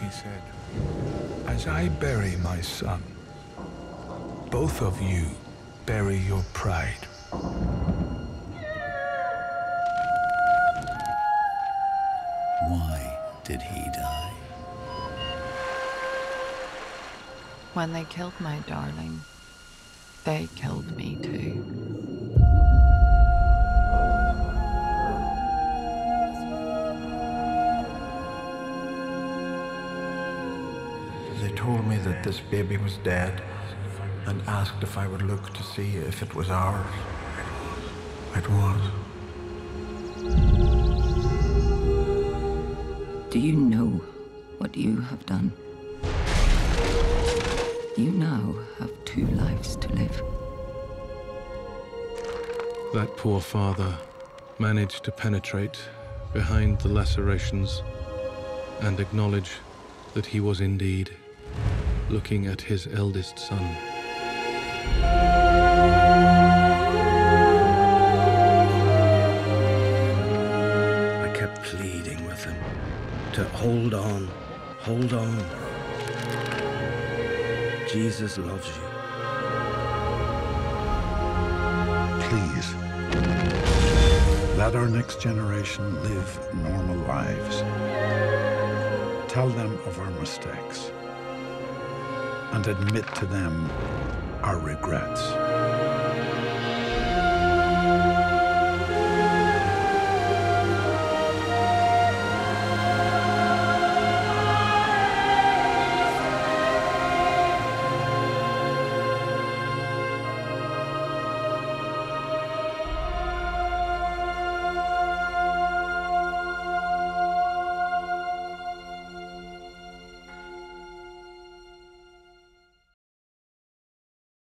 he said, As I bury my son, both of you bury your pride. Why did he die? When they killed my darling, they killed me too. Told me that this baby was dead and asked if I would look to see if it was ours. It was. Do you know what you have done? You now have two lives to live. That poor father managed to penetrate behind the lacerations and acknowledge that he was indeed looking at his eldest son. I kept pleading with him to hold on, hold on. Jesus loves you. Please, let our next generation live normal lives. Tell them of our mistakes and admit to them our regrets.